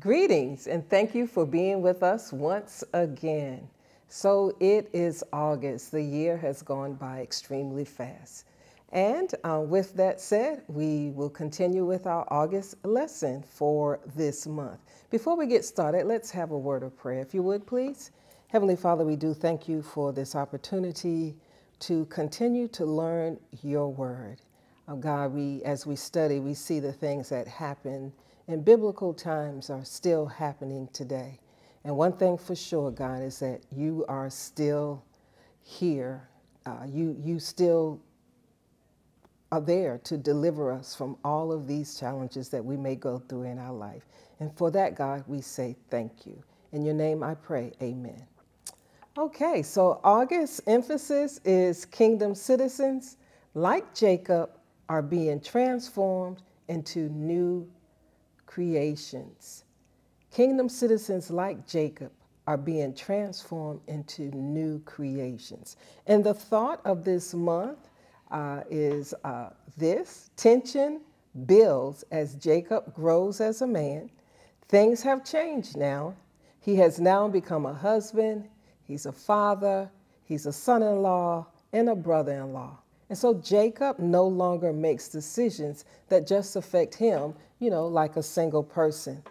Greetings and thank you for being with us once again. So it is August. The year has gone by extremely fast. And uh, with that said, we will continue with our August lesson for this month. Before we get started, let's have a word of prayer, if you would, please. Heavenly Father, we do thank you for this opportunity to continue to learn your word. Oh God, we as we study, we see the things that happen in biblical times are still happening today. And one thing for sure, God, is that you are still here. Uh, you, you still are there to deliver us from all of these challenges that we may go through in our life. And for that, God, we say thank you. In your name I pray, amen. Okay, so August emphasis is kingdom citizens, like Jacob, are being transformed into new creations. Kingdom citizens like Jacob are being transformed into new creations. And the thought of this month uh, is uh, this tension builds as Jacob grows as a man. Things have changed now. He has now become a husband, he's a father, he's a son in law, and a brother in law. And so Jacob no longer makes decisions that just affect him, you know, like a single person.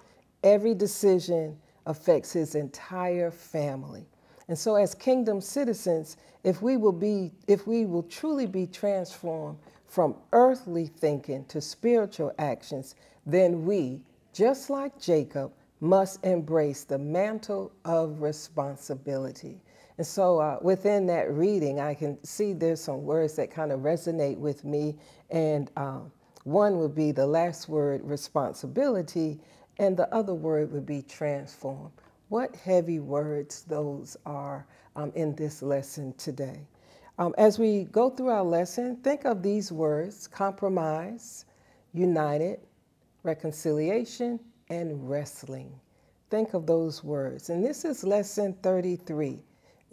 Every decision affects his entire family. And so as kingdom citizens, if we will be if we will truly be transformed from earthly thinking to spiritual actions, then we, just like Jacob, must embrace the mantle of responsibility. And so uh, within that reading, I can see there's some words that kind of resonate with me. And um, one would be the last word, responsibility, and the other word would be transform. What heavy words those are um, in this lesson today. Um, as we go through our lesson, think of these words compromise, united, reconciliation, and wrestling. Think of those words. And this is lesson 33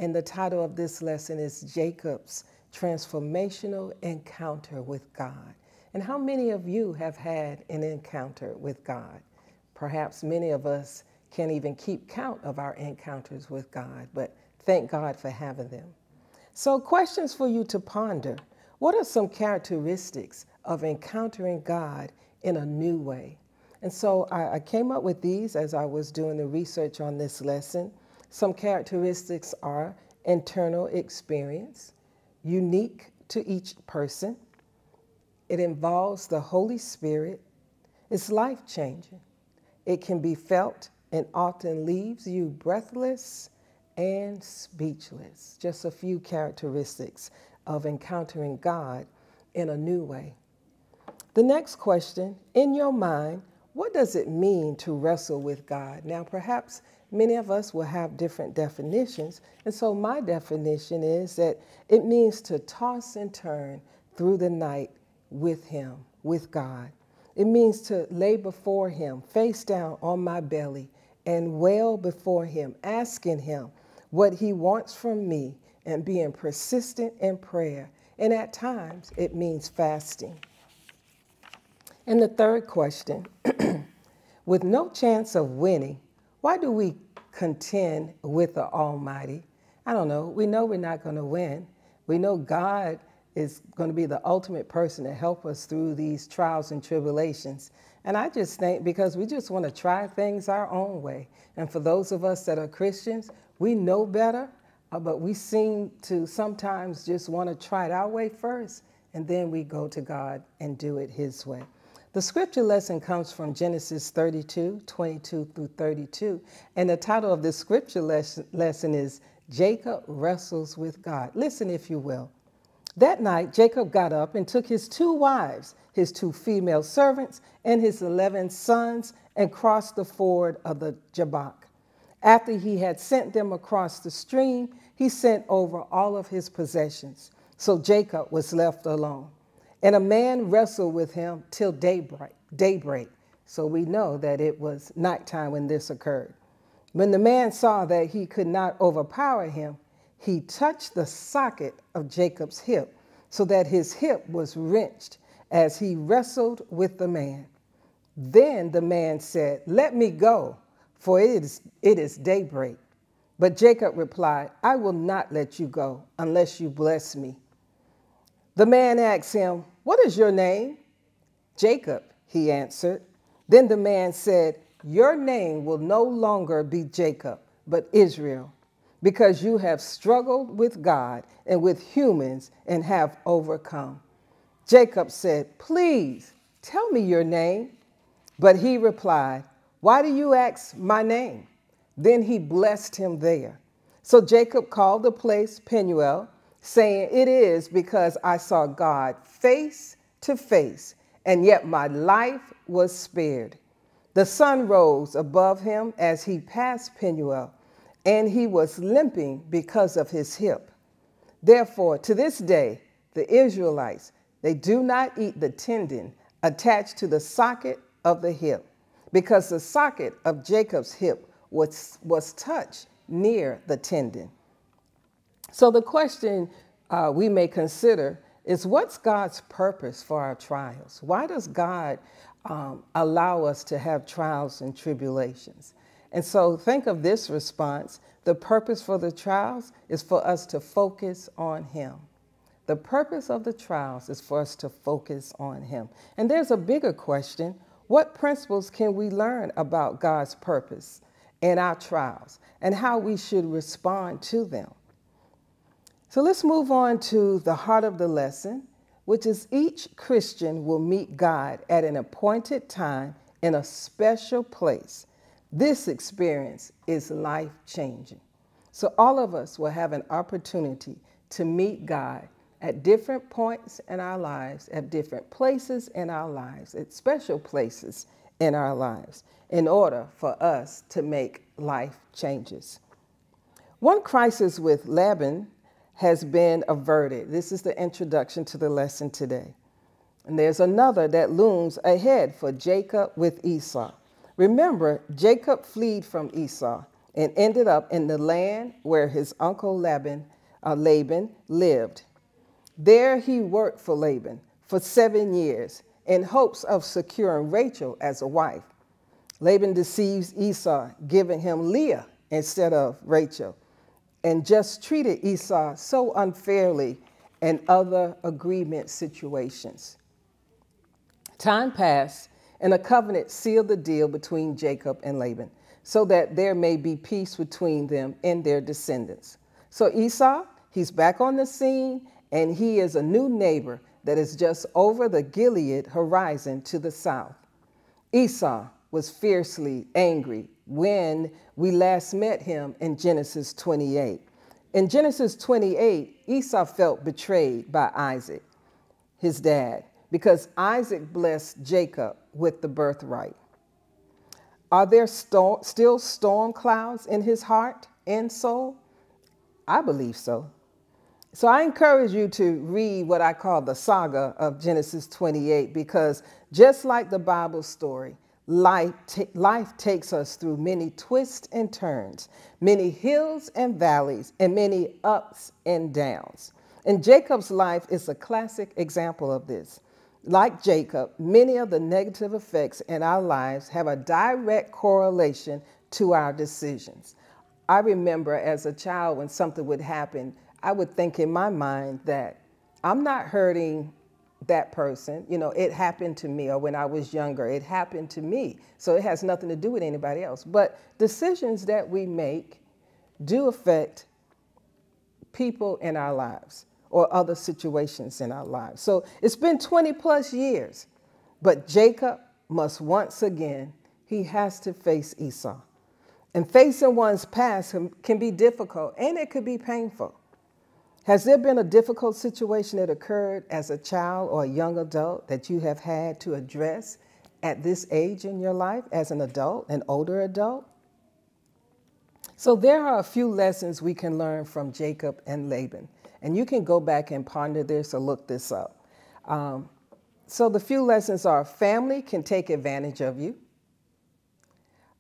and the title of this lesson is Jacob's Transformational Encounter with God. And how many of you have had an encounter with God? Perhaps many of us can't even keep count of our encounters with God, but thank God for having them. So, questions for you to ponder What are some characteristics of encountering God in a new way? And so I, I came up with these as I was doing the research on this lesson. Some characteristics are internal experience, unique to each person. It involves the Holy Spirit. It's life changing. It can be felt and often leaves you breathless and speechless. Just a few characteristics of encountering God in a new way. The next question in your mind, what does it mean to wrestle with God? Now, perhaps many of us will have different definitions. And so, my definition is that it means to toss and turn through the night with Him, with God. It means to lay before Him, face down on my belly, and wail before Him, asking Him what He wants from me and being persistent in prayer. And at times, it means fasting. And the third question with no chance of winning, why do we contend with the Almighty? I don't know. We know we're not going to win. We know God is going to be the ultimate person to help us through these trials and tribulations. And I just think because we just want to try things our own way. And for those of us that are Christians, we know better, uh, but we seem to sometimes just want to try it our way first, and then we go to God and do it His way. The scripture lesson comes from Genesis 32, 22 through 32. And the title of this scripture lesson is Jacob Wrestles with God. Listen, if you will. That night, Jacob got up and took his two wives, his two female servants, and his 11 sons and crossed the ford of the Jabbok. After he had sent them across the stream, he sent over all of his possessions. So Jacob was left alone. And a man wrestled with him till daybreak, daybreak. So we know that it was nighttime when this occurred. When the man saw that he could not overpower him, he touched the socket of Jacob's hip so that his hip was wrenched as he wrestled with the man. Then the man said, Let me go, for it is, it is daybreak. But Jacob replied, I will not let you go unless you bless me. The man asked him, What is your name? Jacob, he answered. Then the man said, Your name will no longer be Jacob, but Israel, because you have struggled with God and with humans and have overcome. Jacob said, Please tell me your name. But he replied, Why do you ask my name? Then he blessed him there. So Jacob called the place Peniel, saying, It is because I saw God face to face, and yet my life was spared. The sun rose above him as he passed Peniel, and he was limping because of his hip. Therefore, to this day, the Israelites, they do not eat the tendon attached to the socket of the hip, because the socket of Jacob's hip was, was touched near the tendon. So the question uh, we may consider is what's God's purpose for our trials? Why does God um, allow us to have trials and tribulations? And so think of this response. The purpose for the trials is for us to focus on Him. The purpose of the trials is for us to focus on Him. And there's a bigger question what principles can we learn about God's purpose in our trials and how we should respond to them? So let's move on to the heart of the lesson, which is each Christian will meet God at an appointed time in a special place. This experience is life changing. So all of us will have an opportunity to meet God at different points in our lives, at different places in our lives, at special places in our lives, in order for us to make life changes. One crisis with Laban has been averted. This is the introduction to the lesson today. And there's another that looms ahead for Jacob with Esau. Remember, Jacob fled from Esau and ended up in the land where his uncle Laban, uh, Laban lived. There he worked for Laban for seven years in hopes of securing Rachel as a wife. Laban deceives Esau, giving him Leah instead of Rachel, and just treated Esau so unfairly in other agreement situations. Time passed, and a covenant sealed the deal between Jacob and Laban so that there may be peace between them and their descendants. So Esau, he's back on the scene and he is a new neighbor that is just over the Gilead horizon to the south. Esau was fiercely angry when we last met him in Genesis 28. In Genesis 28, Esau felt betrayed by Isaac, his dad, because Isaac blessed Jacob with the birthright. Are there still storm clouds in his heart and soul? I believe so. So I encourage you to read what I call the saga of Genesis 28 because just like the Bible story, life, life takes us through many twists and turns, many hills and valleys, and many ups and downs. And Jacob's life is a classic example of this. Like Jacob, many of the negative effects in our lives have a direct correlation to our decisions. I remember as a child when something would happen, I would think in my mind that I'm not hurting that person. You know, it happened to me, or when I was younger, it happened to me. So it has nothing to do with anybody else. But decisions that we make do affect people in our lives or other situations in our lives. So it's been 20 plus years, but Jacob must once again, he has to face Esau. And facing one's past can be difficult and it could be painful. Has there been a difficult situation that occurred as a child or a young adult that you have had to address at this age in your life as an adult, an older adult? So there are a few lessons we can learn from Jacob and Laban. And you can go back and ponder this or look this up. Um, so the few lessons are family can take advantage of you.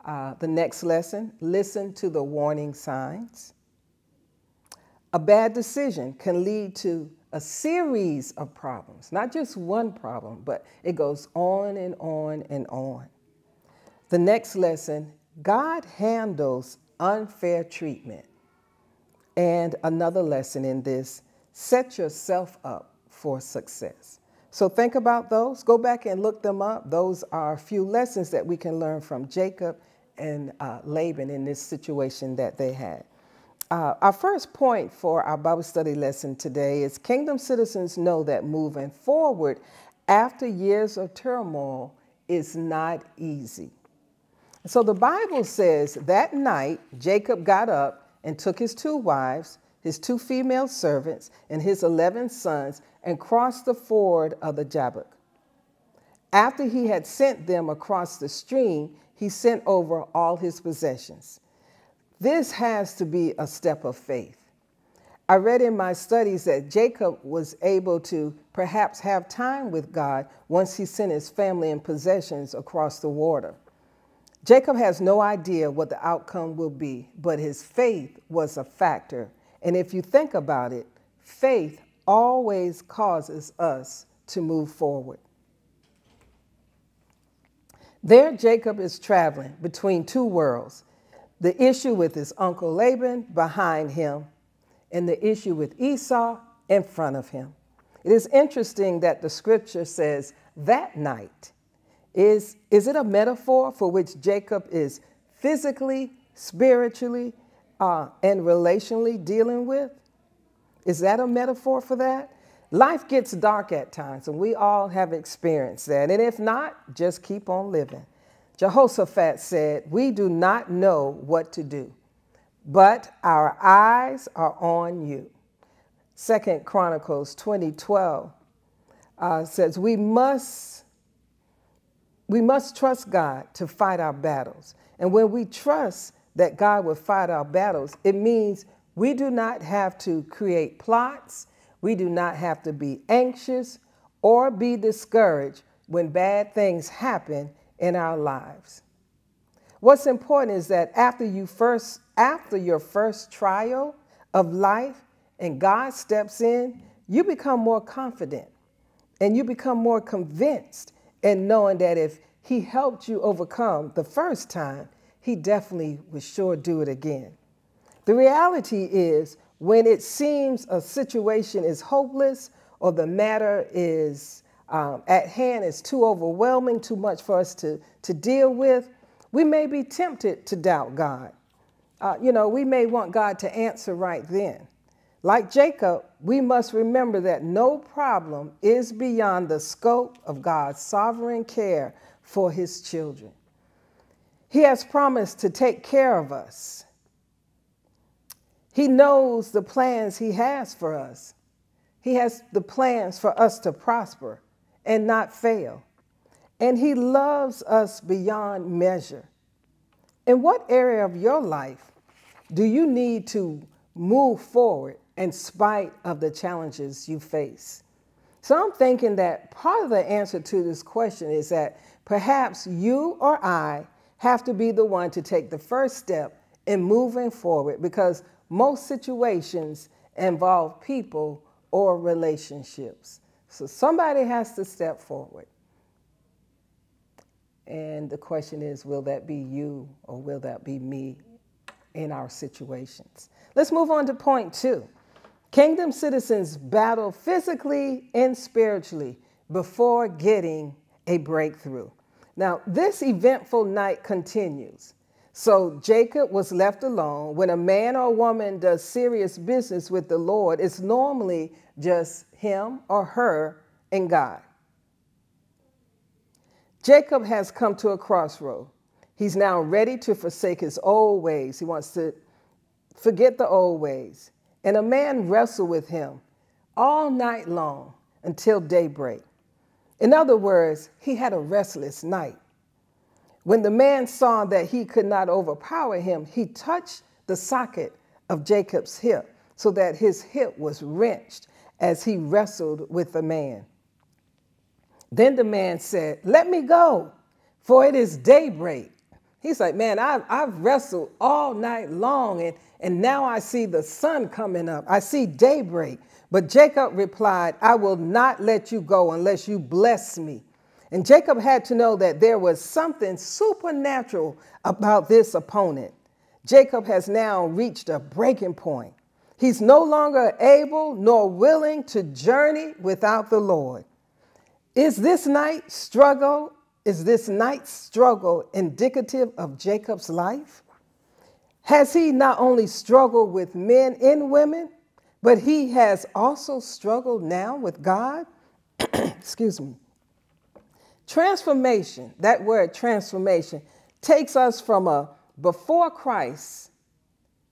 Uh, the next lesson, listen to the warning signs. A bad decision can lead to a series of problems, not just one problem, but it goes on and on and on. The next lesson God handles unfair treatment. And another lesson in this set yourself up for success. So think about those. Go back and look them up. Those are a few lessons that we can learn from Jacob and uh, Laban in this situation that they had. Uh, our first point for our Bible study lesson today is Kingdom citizens know that moving forward after years of turmoil is not easy. So the Bible says that night Jacob got up and took his two wives, his two female servants, and his 11 sons and crossed the ford of the Jabbok. After he had sent them across the stream, he sent over all his possessions. This has to be a step of faith. I read in my studies that Jacob was able to perhaps have time with God once he sent his family and possessions across the water. Jacob has no idea what the outcome will be, but his faith was a factor. And if you think about it, faith always causes us to move forward. There, Jacob is traveling between two worlds the issue with his uncle Laban behind him, and the issue with Esau in front of him. It is interesting that the scripture says that night. Is, is it a metaphor for which Jacob is physically, spiritually, uh, and relationally dealing with? Is that a metaphor for that? Life gets dark at times, and we all have experienced that. And if not, just keep on living. Jehoshaphat said, We do not know what to do, but our eyes are on you. Second Chronicles 2012 uh, says, We must we must trust God to fight our battles. And when we trust that God will fight our battles, it means we do not have to create plots, we do not have to be anxious or be discouraged when bad things happen in our lives. What's important is that after you first after your first trial of life and God steps in, you become more confident and you become more convinced in knowing that if he helped you overcome the first time, he definitely would sure do it again. The reality is when it seems a situation is hopeless or the matter is um, at hand is too overwhelming, too much for us to, to deal with, we may be tempted to doubt God. Uh, you know, we may want God to answer right then. Like Jacob, we must remember that no problem is beyond the scope of God's sovereign care for his children. He has promised to take care of us. He knows the plans he has for us. He has the plans for us to prosper and not fail. And He loves us beyond measure. In what area of your life do you need to move forward in spite of the challenges you face? So I'm thinking that part of the answer to this question is that perhaps you or I have to be the one to take the first step in moving forward because most situations involve people or relationships. So somebody has to step forward. And the question is will that be you or will that be me in our situations? Let's move on to point two. Kingdom citizens battle physically and spiritually before getting a breakthrough. Now, this eventful night continues. So Jacob was left alone. When a man or woman does serious business with the Lord, it's normally just him or her and God. Jacob has come to a crossroad. He's now ready to forsake his old ways. He wants to forget the old ways. And a man wrestled with him all night long until daybreak. In other words, he had a restless night. When the man saw that he could not overpower him, he touched the socket of Jacob's hip so that his hip was wrenched as he wrestled with the man. Then the man said, Let me go, for it is daybreak. He's like, Man, I've, I've wrestled all night long, and, and now I see the sun coming up. I see daybreak. But Jacob replied, I will not let you go unless you bless me. And Jacob had to know that there was something supernatural about this opponent. Jacob has now reached a breaking point. He's no longer able nor willing to journey without the Lord. Is this night struggle, is this night's struggle indicative of Jacob's life? Has he not only struggled with men and women, but he has also struggled now with God? Excuse me. Transformation, that word transformation, takes us from a before Christ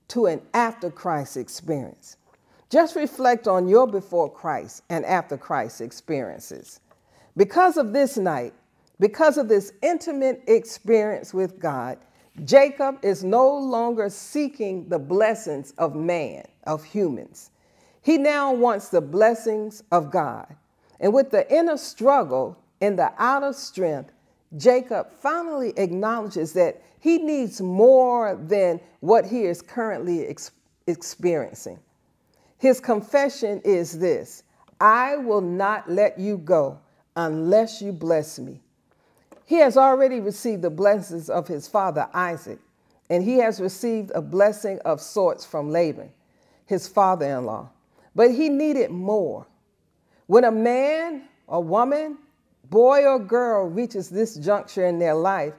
to an after Christ experience. Just reflect on your before Christ and after Christ experiences. Because of this night, because of this intimate experience with God, Jacob is no longer seeking the blessings of man, of humans. He now wants the blessings of God. And with the inner struggle and the outer strength, Jacob finally acknowledges that he needs more than what he is currently ex- experiencing. His confession is this I will not let you go unless you bless me. He has already received the blessings of his father Isaac, and he has received a blessing of sorts from Laban, his father in law. But he needed more. When a man, a woman, boy, or girl reaches this juncture in their life,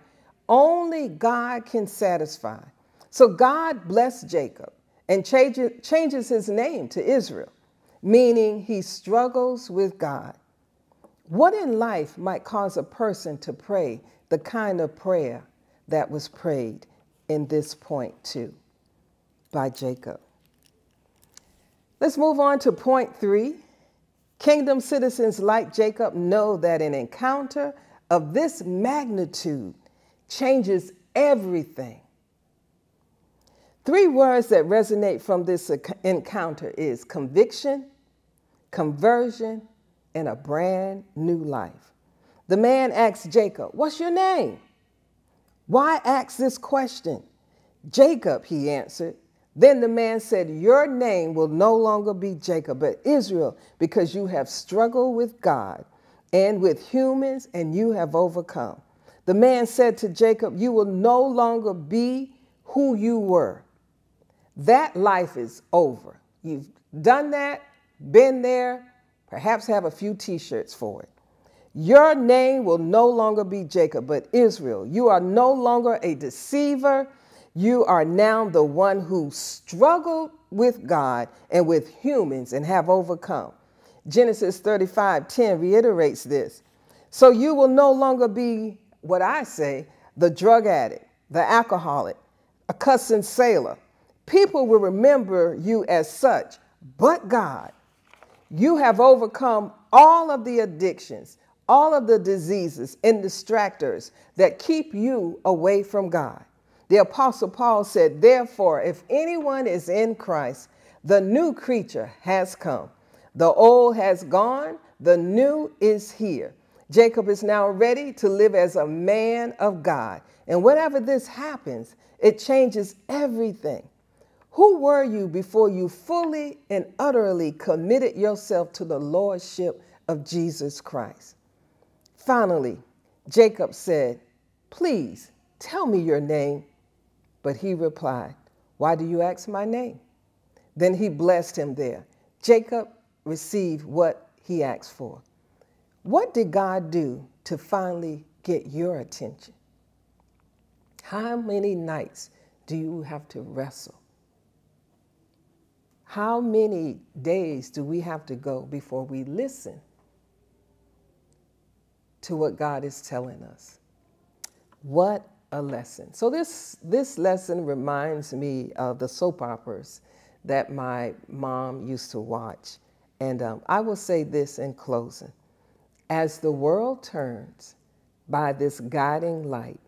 only God can satisfy. So God blessed Jacob and changes his name to Israel, meaning he struggles with God. What in life might cause a person to pray the kind of prayer that was prayed in this point, too, by Jacob? Let's move on to point three. Kingdom citizens like Jacob know that an encounter of this magnitude changes everything. Three words that resonate from this encounter is conviction, conversion, and a brand new life. The man asked Jacob, What's your name? Why ask this question? Jacob, he answered. Then the man said, Your name will no longer be Jacob, but Israel, because you have struggled with God and with humans, and you have overcome. The man said to Jacob, You will no longer be who you were. That life is over. You've done that, been there, perhaps have a few t shirts for it. Your name will no longer be Jacob, but Israel. You are no longer a deceiver. You are now the one who struggled with God and with humans and have overcome. Genesis 35 10 reiterates this. So you will no longer be what I say, the drug addict, the alcoholic, a cussing sailor. People will remember you as such, but God, you have overcome all of the addictions, all of the diseases and distractors that keep you away from God. The Apostle Paul said, Therefore, if anyone is in Christ, the new creature has come. The old has gone, the new is here. Jacob is now ready to live as a man of God. And whenever this happens, it changes everything. Who were you before you fully and utterly committed yourself to the Lordship of Jesus Christ? Finally, Jacob said, Please tell me your name. But he replied, Why do you ask my name? Then he blessed him there. Jacob received what he asked for. What did God do to finally get your attention? How many nights do you have to wrestle? How many days do we have to go before we listen to what God is telling us? What a lesson. So this this lesson reminds me of the soap operas that my mom used to watch. And um, I will say this in closing. As the world turns by this guiding light,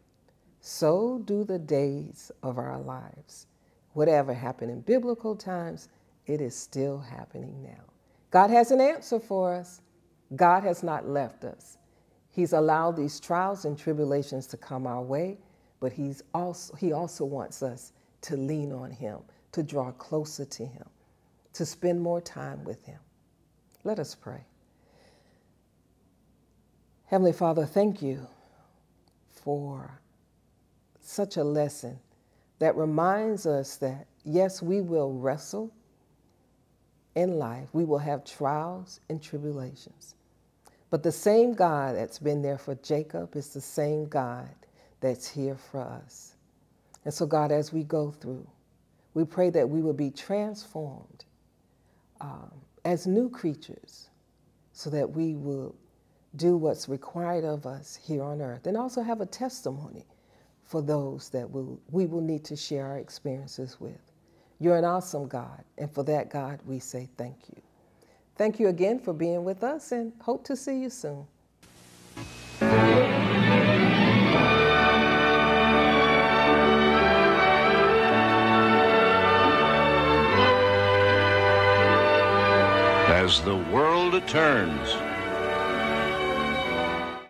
so do the days of our lives. Whatever happened in biblical times, it is still happening now. God has an answer for us. God has not left us. He's allowed these trials and tribulations to come our way, but he's also, he also wants us to lean on him, to draw closer to him, to spend more time with him. Let us pray. Heavenly Father, thank you for such a lesson that reminds us that, yes, we will wrestle in life, we will have trials and tribulations. But the same God that's been there for Jacob is the same God that's here for us. And so, God, as we go through, we pray that we will be transformed um, as new creatures so that we will do what's required of us here on earth and also have a testimony for those that will, we will need to share our experiences with. You're an awesome God, and for that, God, we say thank you. Thank you again for being with us and hope to see you soon. As the world turns